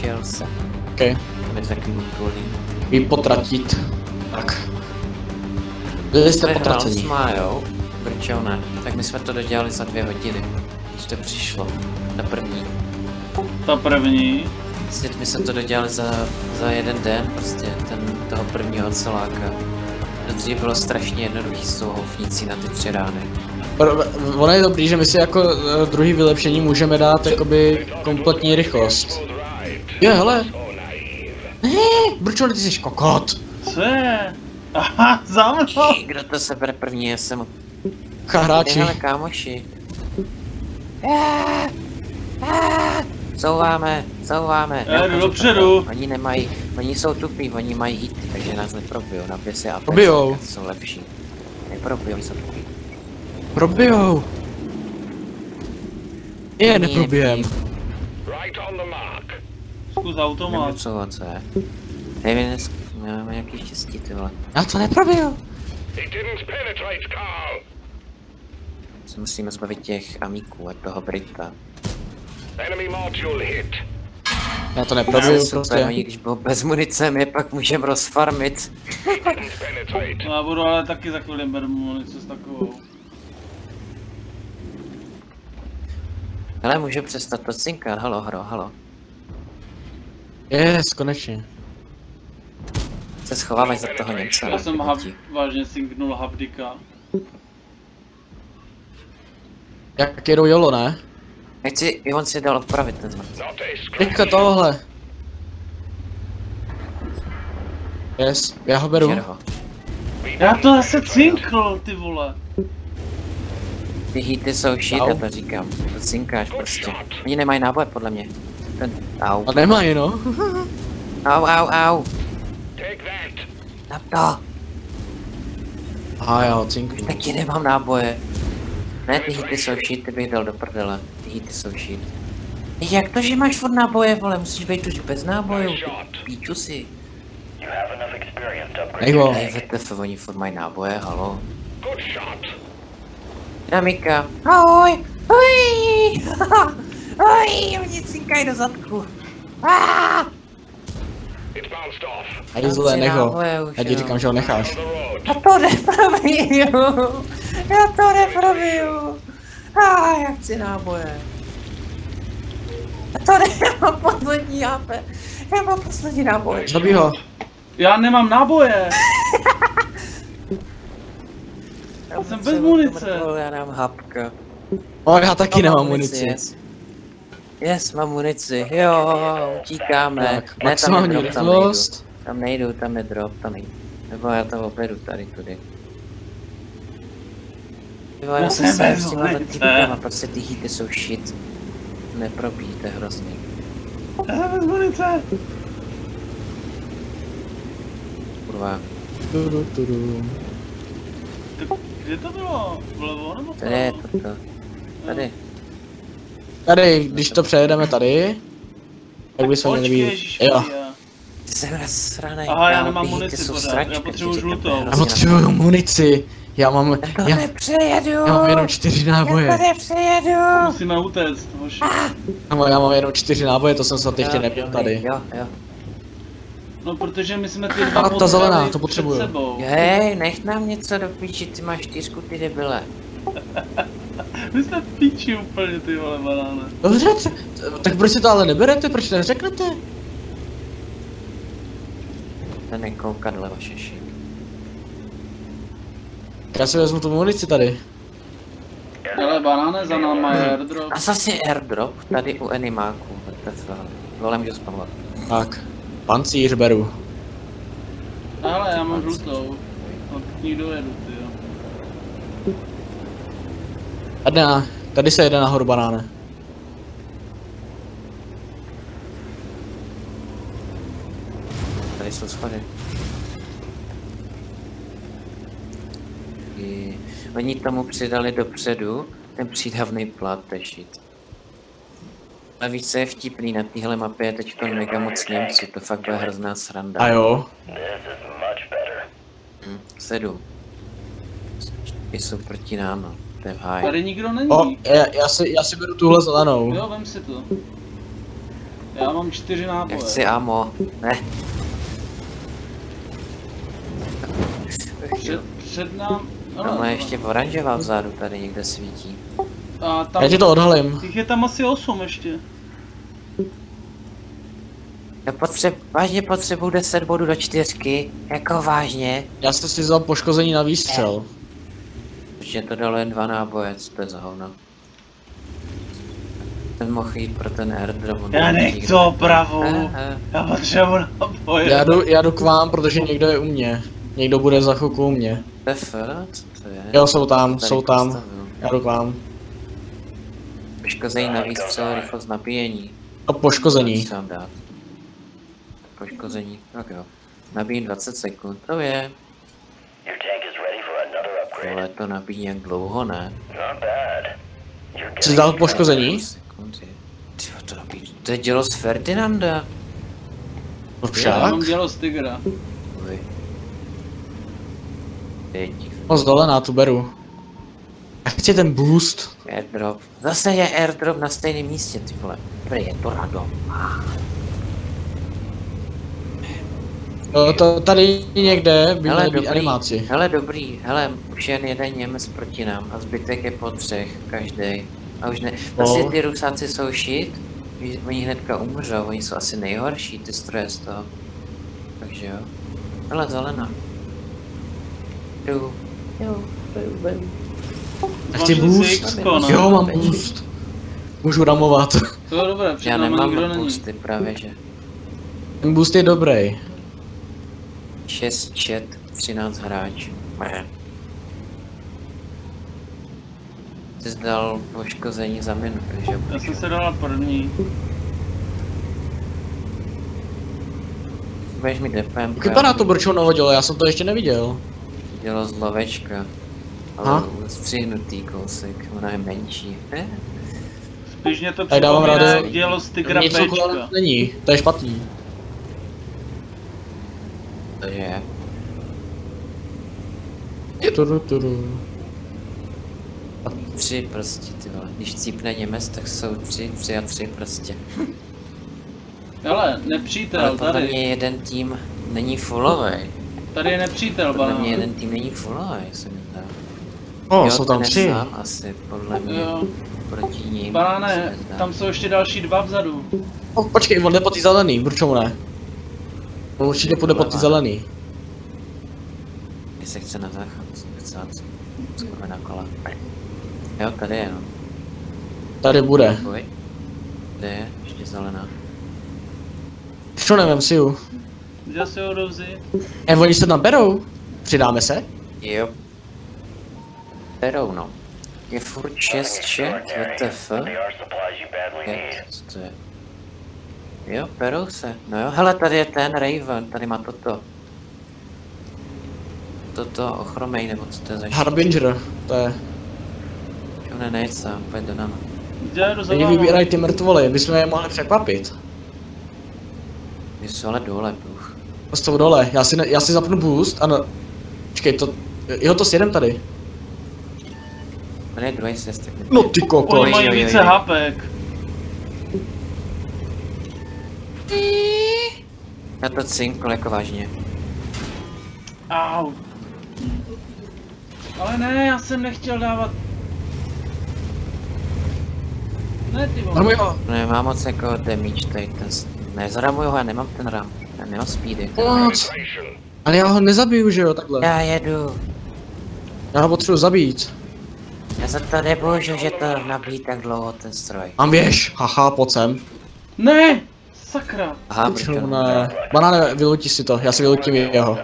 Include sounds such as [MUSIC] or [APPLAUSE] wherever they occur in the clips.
šel se. OK. Tam je takový útulný. Vy potratit. Tak. Byli jste potracení. s Májou, Brčo ne. Tak my jsme to dodělali za dvě hodiny. Když to přišlo. Na první. Ta první. Prostě my jsme to dodělali za, za jeden den, prostě ten, toho prvního oceláka. To dřív bylo strašně jednoduchý s tou houfnicí na ty tři rány. Ono je dobrý, že my si jako eh, druhý vylepšení můžeme dát jakoby kompletní rychlost. Jo, hele. Ne, Brčo, ty jsi kokot. Co je? Aha, za mnou. Kdo to sebere první, já jsem... Hráči. Tyhle kámoši. Ah, Zouváme, zouváme. Já jdu dopředu. Oni nemají, oni jsou tupí, oni mají hity, takže nás neprobijou. Na se a Probijou. jsou lepší. Neprobijou, jsou tupí. Probijou. Je, neprobijem. Zkus automat. Nevím, co co je. Nevím, dnes máme nějaký štěstí, ty vole. Já to neprobiju. Se musíme zbavit těch amíků a toho Brita. Já to super, prostě. oni když budou bez munice, my pak můžeme rozfarmit. No, já budu ale taky za chvíli beru munici s takovou. Hele, můžu přestat to cinkat, halo, hro, halo. Yes, konečně. Se schovávaš za toho Němce. Já jsem hab, ti. vážně sinknul Havdika. Jak jedou jolo, ne? Nechci, i on si dal opravit ten zmrt. Rychle tohle. Yes, já ho beru. Ho. Já to zase cinkl, ty vole. Ty hity jsou shit, já to říkám. To cinkáš prostě. Oni nemají náboje, podle mě. Ten, au. A nemají, no. [LAUGHS] Au, au, au. Na to. A já ho cinku. Už taky nemám náboje. Ne, ty hity jsou shit, ty bych dal do prdele. Ty hity jsou shit. Jak to, že máš furt náboje, vole, musíš být už bez nábojů, ty píču si. Nech ho. Hej, VTF, oni furt mají náboje, halo. Dynamika. Ahoj! Oj! [LAUGHS] Oj, oni cinkají do zadku. Ah! A jdi zle, nech ho. Já ti říkám, že ho necháš. Já to neprobiju! Já to neprobiju! Ah, já chci náboje. Já to nemám poslední AP. Já mám poslední náboje. Zabij ho. Já nemám náboje. Já jsem bez munice. Já dám hapka. O, já taky nemám munici. Yes. mám munici. Jo, utíkáme. Tak, ne, tam je drop, tam nejdu. Tam nejdu, tam je drop, tam nejdu. Nebo já to obedu tady tudy. Jo, Já jsem se bez s těma typkama, prostě ty hity jsou shit. Neprobíjí, to je hrozný. Já jsem bez munice. Kurva, Tudu, tudu. Kde to bylo? Vlevo nebo to je vpravo? toto. Tady. Tady, když to přejedeme tady, tak by se měli být. Jo. Ty jsem nasranej. Aha, já nemám munici jsou sračka, já potřebuju žlutou. Já potřebuju munici. Já mám, Já to já, nepřejedu! já mám jenom čtyři náboje. Já to nepřejedu! Musíme utéct, hoši. Kámo, já mám jenom čtyři náboje, to jsem snad ještě neměl jo, tady. Jo, jo. No protože my jsme ty dva A ta zelená, to potřebuju. sebou. Hej, nech nám něco do píči, ty máš čtyřku, ty debile. [LAUGHS] My jsme v píči úplně ty vole banáne. Dobře, t- tak proč si to ale neberete, proč neřeknete? Ten koukadle vaše šik. Já si vezmu tu munici tady. Ale banáne za náma je airdrop. A zase airdrop tady u animáků, WTF. Vole, můžu spamovat. Tak, pancíř beru. Ale já mám žlutou. Od ní dojedu, ty jo. Tady, na, tady se jede nahoru banáne. Tady jsou schody. I... Oni tomu přidali dopředu ten přídavný plat, shit. A víc, co je vtipný, na téhle mapě je teď mega moc Němců, to fakt bude hrozná sranda. A jo. Hm, sedm. Jsou proti nám, v háji. Tady nikdo není. O, já, já, si, já si beru tuhle zelenou. Jo, vem si to. Já mám čtyři Já náboje. chci amo. Ne. Před, před nám... Tamhle Ale, ještě oranžová vzadu tady někde svítí. a tam, Já ti to odhalím. Těch je tam asi 8 ještě. Já potřeb, vážně potřebuju 10 bodů do čtyřky, jako vážně. Já jsem si vzal poškození na výstřel. Že to dalo jen dva náboje, to je za hovno. Ten mohl jít pro ten airdrop. Já nechci opravu. Já potřebuji náboje. Já jdu, já jdu k vám, protože někdo je u mě. Někdo bude za chvilku u mě. TF, co to je? Jo, jsou tam, Tady jsou tam. postavil. Já jdu k vám. Poškození na výstřel, rychlost nabíjení. A poškození. Poškození, tak jo. Nabíjím 20 sekund, to je. Ale to nabíjí jak dlouho, ne? Jsi dal poškození? Sekundy. Tyjo, to nabíjí. To je dělo z Ferdinanda. No Já však. mám dělo z Tigra. Moc dole na tu beru. Já chci ten boost. Airdrop. Zase je airdrop na stejném místě, ty vole. Dobrý, je to rado. No, to tady někde by Hele, dobrý. animáci. Hele, dobrý. Hele, už jen jeden Němec proti nám a zbytek je po třech, každý. A už ne. No. ty Rusáci jsou. Víš, Oni hnedka umřou, oni jsou asi nejhorší, ty stroje z toho. Takže jo. Hele, zelená. Jdu. Jo, beru, beru. Já chci Máš boost. No. Jo, mám boost. Můžu ramovat. To je dobré, Já nemám boosty právě, že. Ten boost je dobrý. 6 chat, 13 hráč. Ty jsi dal poškození za minutu, že? Já jsem se dal první. Budeš mi DPM. Jak vypadá to brčo novodělo? Já jsem to ještě neviděl. Dělo z lovečka. Aha. Ale střihnutý kousek, mnohem menší. Eh? Spíš mě to Tady dávám připomíná dělo z Něco kolem Pčka. není, to je špatný. Takže Turu, turu. tři prostě, ty vole. Když cípne Němec, tak jsou tři, tři a tři prostě. Ale Ale nepřítel, podle tady. mě jeden tým není fullovej. Tady je nepřítel, Podle banán. mě jeden tým není fullovej, se mi zdá. O, Jo, jsou tam tři. Sám asi, podle mě. Jo. Proti ním. Banáne, zdá. tam jsou ještě další dva vzadu. O, počkej, on jde po ty zelený, Brčo ne. On určitě půjde po ty zelený. Když se chce na záchod, skoro na kola. Jo, tady je no. Tady bude. Kde je? Ještě zelená. Čo nevím, si ju. Kde si ho jdu vzít? E, oni se tam berou. Přidáme se? Jo. Berou no. Je furt 6 čet, WTF? Je, co to je? Jo, berou se. No jo, hele, tady je ten Raven, tady má toto. Toto ochromej, nebo co to je za Harbinger, to je. Jo, ne, nejď sám, pojď do nama. Vámi? vybírají ty mrtvoly, bychom je mohli překvapit. Ty jsou ale dole, bůh. To jsou dole, já si, ne, já si zapnu boost, ano. Počkej, to, jo to sjedem tady. Tady je druhý cestek. No ty koko. Oni mají více oj. Hapek. Já to cinkl jako vážně. Au. Ale ne, já jsem nechtěl dávat. Ne ty vole. Armuj ho. Nemám moc jako damage tady ten... Ne, zaramuju ho, já nemám ten ram. Já nemám speedy. Pomoc. Ale já ho nezabiju, že jo, takhle. Já jedu. Já ho potřebuji zabít. Já za to nemůžu, že to nabíjí tak dlouho ten stroj. Mám běž, haha, pojď sem. Ne! Sakra. Aha, ne. Banáne, vylutí si to, já si vylutím jeho.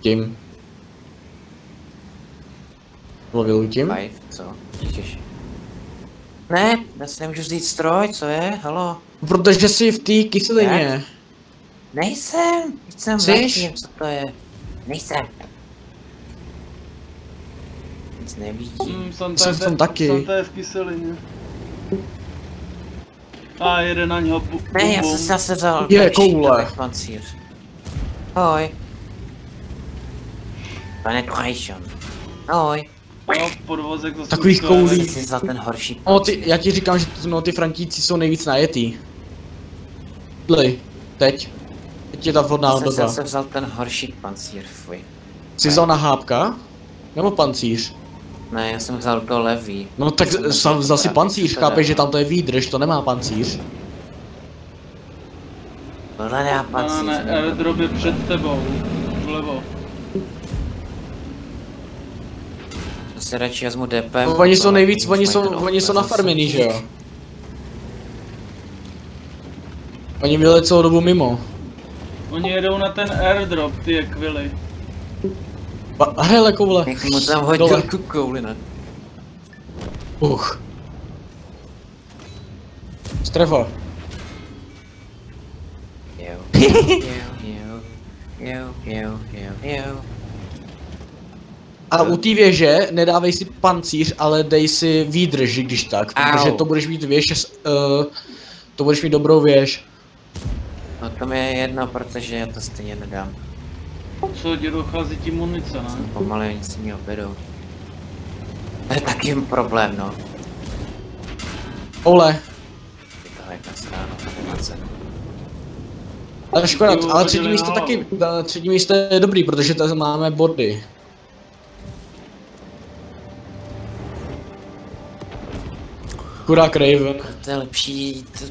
Tím. Nebo vylutím? Five, co? Ne, já si nemůžu vzít stroj, co je? Halo? Protože jsi v té kyselině. Nejsem, jsem zatím, co to je? Nejsem. Nic nevidím. Hmm, Santa Jsem je v tom te- taky. Je v kyselině. A jede na něho bu- Ne, já jsem si zase vzal Je, koule. pancíř. Ahoj. Penetration. Ahoj. No, podvozek zase Takových koulí. Jsi si vzal ten horší No ty, já ti říkám, že t- no, ty Frantíci jsou nejvíc najetý. Dlej, teď. Teď je ta vhodná Já jsem si doba. zase vzal ten horší pancír, fuj. Jsi vzal na hápka? Nebo pancíř? Ne, já jsem vzal to levý. No tak vzal si pancíř, to chápeš, že tam to je výdrž, to nemá pancíř. Tohle nemá Ne, pancíř. ne, ne. airdrop je před tebou. Vlevo. Já si radši vezmu DP. Oni jsou nejvíc, oni jsou, oni jsou nafarměný, že jo? Oni byli celou dobu mimo. Oni jedou na ten airdrop, ty jak vily. Ba- Hele, koule. Jak mu tam hodil Dole. tu kouli, ne? Uch. Strefa. Jo, jo, jo, jo, jo, jo, jo. A u té věže nedávej si pancíř, ale dej si výdrž, když tak, protože Au. to budeš mít věž, uh, to budeš mít dobrou věž. No to mi je jedno, protože já to stejně nedám. Co ti dochází ti munice, ne? Pomalu oni si mě objedou. To je taky problém, no. Ole, Ty toho jak nasráno, animace. ale škoda, Jo, ale třetí místo taky, třetí místo je dobrý, protože tam máme body. Chudák Raven. To je lepší, to,